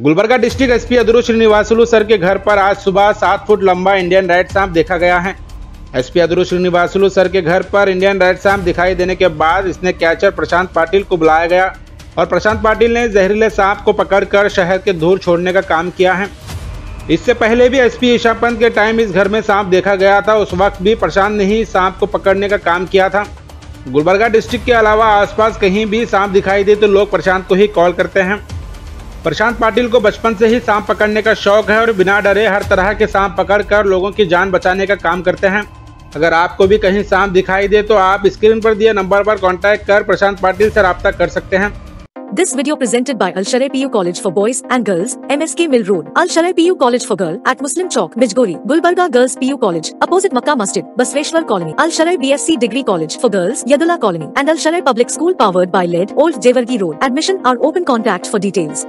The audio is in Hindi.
Gulbarga district SP Aduru Srinivasulu sir के घर पर आज सुबह सात फुट लंबा इंडियन रेड सांप देखा गया है। एसपी अदुरु श्रीनिवासुलु सर के घर पर इंडियन रेड सांप दिखाई देने के बाद इसने कैचर प्रशांत पाटिल को बुलाया गया और प्रशांत पाटिल ने जहरीले सांप को पकड़कर शहर के धूल छोड़ने का काम किया है। इससे पहले भी एसपी ईशा पंत के टाइम इस घर में सांप देखा गया था। उस वक्त भी प्रशांत ने ही सांप को पकड़ने का काम किया था। गुलबर्गा डिस्ट्रिक्ट के अलावा आसपास कहीं भी सांप दिखाई दे तो लोग प्रशांत को ही कॉल करते हैं। प्रशांत पाटिल को बचपन से ही सांप पकड़ने का शौक है और बिना डरे हर तरह के सांप पकड़ कर लोगों की जान बचाने का काम करते हैं। अगर आपको भी कहीं सांप दिखाई दे तो आप स्क्रीन पर दिए नंबर पर कांटेक्ट कर प्रशांत पाटिल से रब्ता कर सकते हैं। This video presented by Alshare P U college for boys and girls M S K mill road Alshare P U college for girl at Muslim Chowk Bijgori Gulbarga girls P U college opposite Mecca Masjid Basaveshwar colony Al Alshare B S C degree college for girls Yadula colony and Alshare public school powered by lead old Jewargi road admission are open contact for details